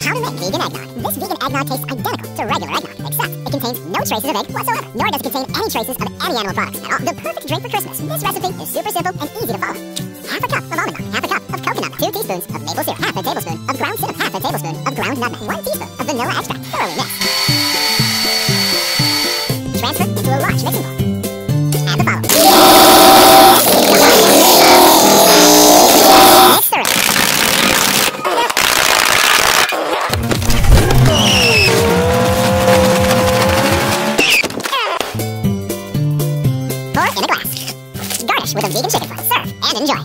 How to make vegan eggnog. This vegan eggnog tastes identical to regular eggnog, except it contains no traces of egg whatsoever, nor does it contain any traces of any animal products at all. The perfect drink for Christmas. This recipe is super simple and easy to follow. Half a cup of almond milk, half a cup of coconut milk, two teaspoons of maple syrup, half a tablespoon of ground cinnamon, half a tablespoon of ground nutmeg, one teaspoon of vanilla extract, thoroughly mix. Transfer into a large mixing bowl. in a glass. Garnish with a vegan chicken breast. Serve and enjoy.